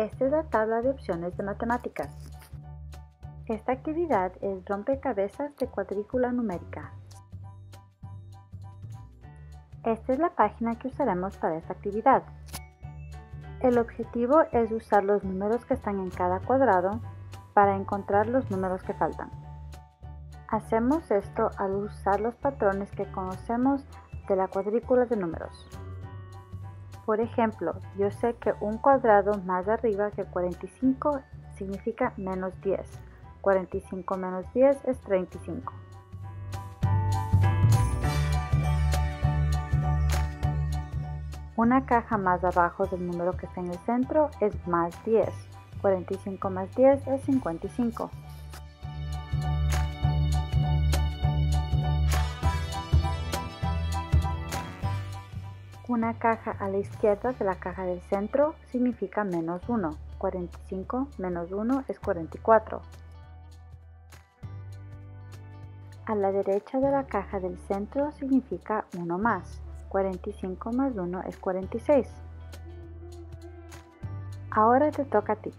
Esta es la tabla de opciones de matemáticas. Esta actividad es rompecabezas de cuadrícula numérica. Esta es la página que usaremos para esta actividad. El objetivo es usar los números que están en cada cuadrado para encontrar los números que faltan. Hacemos esto al usar los patrones que conocemos de la cuadrícula de números. Por ejemplo, yo sé que un cuadrado más arriba que 45 significa menos 10. 45 menos 10 es 35. Una caja más abajo del número que está en el centro es más 10. 45 más 10 es 55. Una caja a la izquierda de la caja del centro significa menos 1. 45 menos 1 es 44. A la derecha de la caja del centro significa 1 más. 45 más 1 es 46. Ahora te toca a ti.